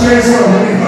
Praise the Lord.